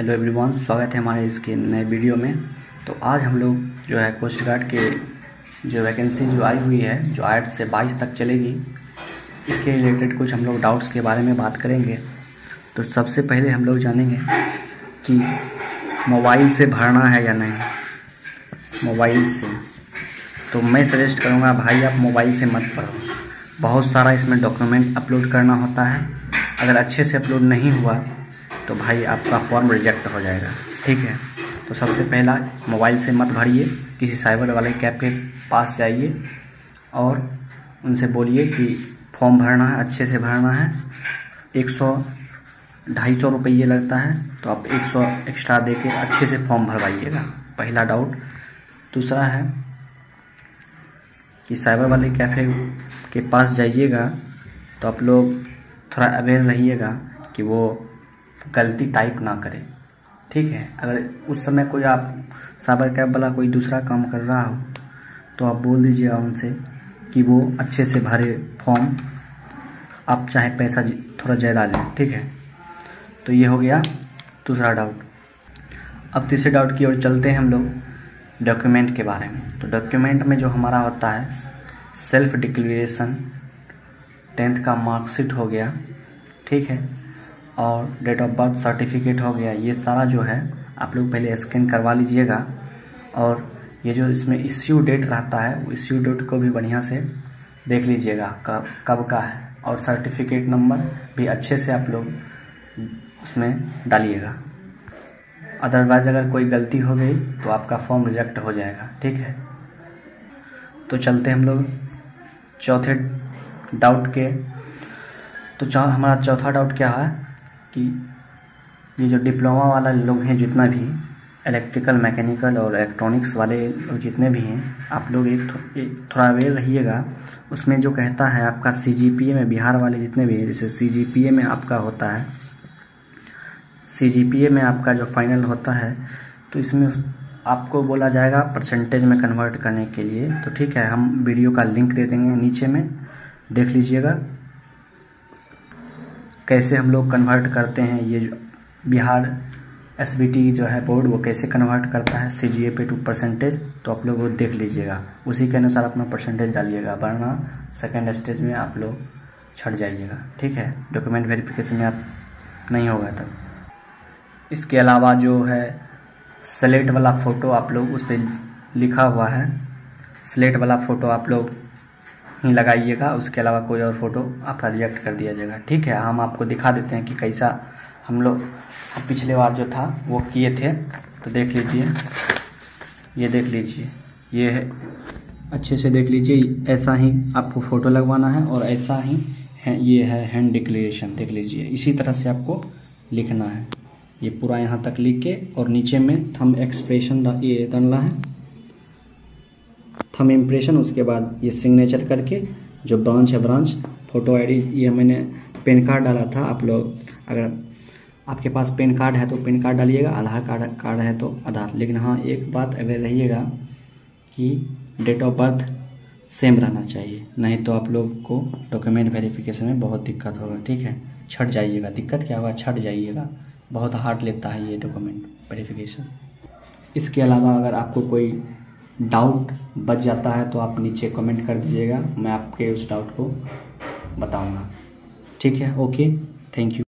Hello everyone स्वागत है हमारे इसके नए वीडियो में। तो आज हम लोग जो है कोस्ट गार्ड के जो वैकेंसी जो आई हुई है, जो आठ से बाईस तक चलेगी, इसके रिलेटेड कुछ हम लोग डाउट्स के बारे में बात करेंगे। तो सबसे पहले हम लोग जानेंगे कि मोबाइल से भरना है या नहीं। मोबाइल से। तो मैं सजेस्ट करूँगा, भाई, आप मोबाइल से मत पढ़ो। बहुत सारा इसमें डॉक्यूमेंट अपलोड करना होता है। अगर अच्छे से अपलोड नहीं हुआ तो भाई आपका फॉर्म रिजेक्ट हो जाएगा। ठीक है? तो सबसे पहला मोबाइल से मत भरिए। किसी साइबर वाले कैब के पास जाइए और उनसे बोलिए कि फॉर्म भरना है, अच्छे से भरना है। एक सौ ढाई सौ रुपये लगता है तो आप एक सौ एक्स्ट्रा दे अच्छे से फॉर्म भरवाइएगा। पहला डाउट दूसरा है कि साइबर वाले कैफ़े के पास जाइएगा तो आप लोग थोड़ा अवेयर रहिएगा कि वो गलती टाइप ना करें। ठीक है? अगर उस समय कोई आप साइबर कैब वाला कोई दूसरा काम कर रहा हो तो आप बोल दीजिएगा उनसे कि वो अच्छे से भरे फॉर्म आप चाहे पैसा थोड़ा ज़्यादा लें। ठीक है? तो ये हो गया दूसरा डाउट अब तीसरे डाउट की ओर चलते हैं हम लोग डॉक्यूमेंट के बारे में। तो डॉक्यूमेंट में जो हमारा होता है सेल्फ डिक्लेरेशन टेंथ का मार्कशीट हो गया। ठीक है? और डेट ऑफ़ बर्थ सर्टिफिकेट हो गया, ये सारा जो है, आप लोग पहले स्कैन करवा लीजिएगा। और ये जो इसमें इश्यू डेट रहता है इश्यू डेट को भी बढ़िया से देख लीजिएगा, कब कब का है। और सर्टिफिकेट नंबर भी अच्छे से आप लोग उसमें डालिएगा। अदरवाइज़ अगर कोई गलती हो गई तो आपका फॉर्म रिजेक्ट हो जाएगा, ठीक है? तो चलते हम लोग चौथे डाउट के। तो चौ, हमारा चौथा डाउट क्या है? कि ये जो डिप्लोमा वाला लोग हैं जितना भी इलेक्ट्रिकल मैकेनिकल और इलेक्ट्रॉनिक्स वाले लोग जितने भी हैं आप लोग एक, थोड़ा अवेयर रहिएगा। उसमें जो कहता है आपका सीजीपीए में बिहार वाले जितने भी हैं जैसे सीजीपीए में आपका होता है सीजीपीए में आपका जो फाइनल होता है तो इसमें आपको बोला जाएगा परसेंटेज में कन्वर्ट करने के लिए। तो ठीक है हम वीडियो का लिंक दे देंगे नीचे में देख लीजिएगा। कैसे हम लोग कन्वर्ट करते हैं ये बिहार SBT जो है बोर्ड वो कैसे कन्वर्ट करता है सी जी ए पे टू परसेंटेज तो आप लोग वो देख लीजिएगा। उसी के अनुसार अपना परसेंटेज डालिएगा, वरना सेकेंड स्टेज में आप लोग छट जाइएगा। ठीक है? डॉक्यूमेंट वेरिफिकेशन में आप नहीं होगा तब। इसके अलावा जो है स्लेट वाला फ़ोटो आप लोग उस पर लिखा हुआ है। स्लेट वाला फ़ोटो आप लोग लगाइएगा, उसके अलावा कोई और फ़ोटो आपका रिजेक्ट कर दिया जाएगा। ठीक है, हम आपको दिखा देते हैं कि कैसा हम लोग पिछले बार जो था, वो किए थे। तो देख लीजिए, ये देख लीजिए, ये है। अच्छे से देख लीजिए, ऐसा ही आपको फ़ोटो लगवाना है और ऐसा ही है, ये है हैंड डिक्लेरेशन देख लीजिए। इसी तरह से आपको लिखना है। ये पूरा यहाँ तक लिख के और नीचे में थम एक्सप्रेशन ये डालना है। थम इम्प्रेशन उसके बाद ये सिग्नेचर करके जो ब्रांच है ब्रांच फ़ोटो आईडी ये मैंने पेन कार्ड डाला था। आप लोग, अगर आपके पास पेन कार्ड है तो पेन कार्ड डालिएगा, आधार कार्ड कार्ड है तो आधार। लेकिन हाँ एक बात अगर रहिएगा कि डेट ऑफ़ बर्थ सेम रहना चाहिए। नहीं तो आप लोग को डॉक्यूमेंट वेरिफिकेशन में बहुत दिक्कत होगा, ठीक है? छट जाइएगा। दिक्कत क्या होगा? छट जाइएगा। बहुत हार्ड लेता है ये डॉक्यूमेंट वेरिफिकेशन इसके अलावा अगर आपको कोई डाउट बच जाता है तो आप नीचे कमेंट कर दीजिएगा। मैं आपके उस डाउट को बताऊँगा। ठीक है? Okay thank you